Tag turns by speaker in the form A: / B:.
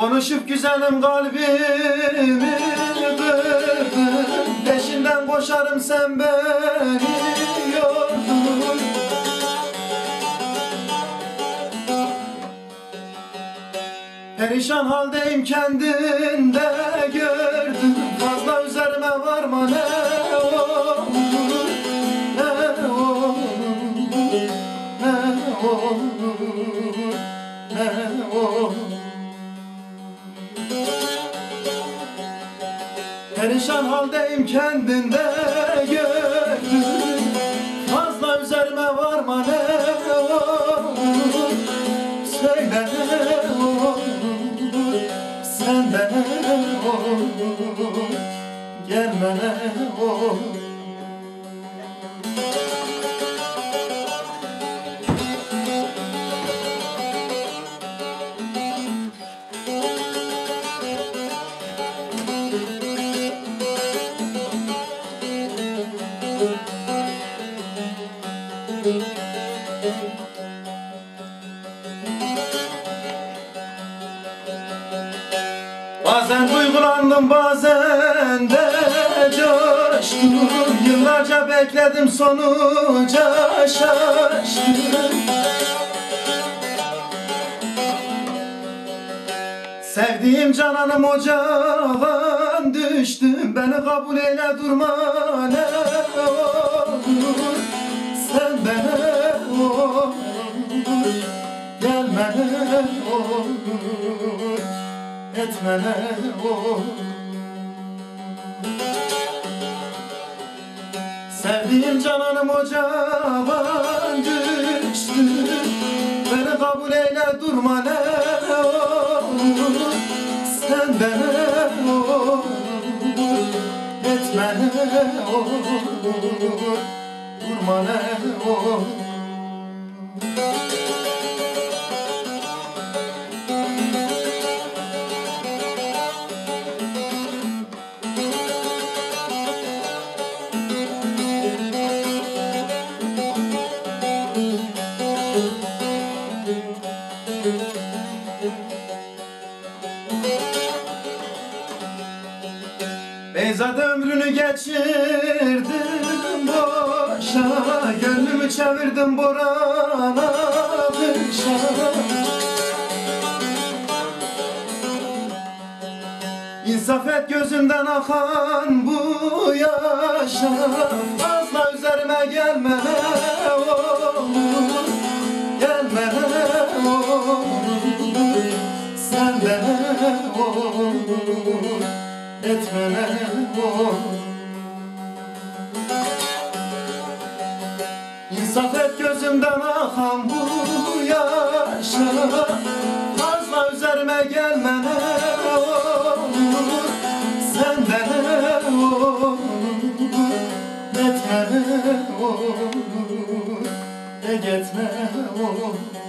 A: Konuşup güzelim kalbimi kırdın Peşinden koşarım sen beni yordun Perişan haldeyim kendinde gördüm. Fazla üzerime varma ne olur Ne olur Ne olur Ne olur. Perişan haldeyim kendinde gördüm ne olur duygulandım bazen de coştum. Yıllarca bekledim sonuca şaştım. Sevdiğim cananım ocağın düştüm. Beni kabul eyle durma ne olur. Sen bana olur. Gelme ne olur Etme ne olur. Sevdiğim cananım ocağın düştü. Beni kabul eyle durma ne olur. Sen ne olur. Etme ne olur. Durma ne olur Beyzade ömrünü geçirdim boşa Gönlümü çevirdim borana kışa İnsaf et gözümden akan bu yaşa. Fazla üzerime gelme olur Gelme olur. Sen de olur Etme ne olur. İnsaf et gözümden akan bu yaşa. Fazla üzerime gelme ne olur. Sen de ne olur? Etme ne olur? Ne gitme olur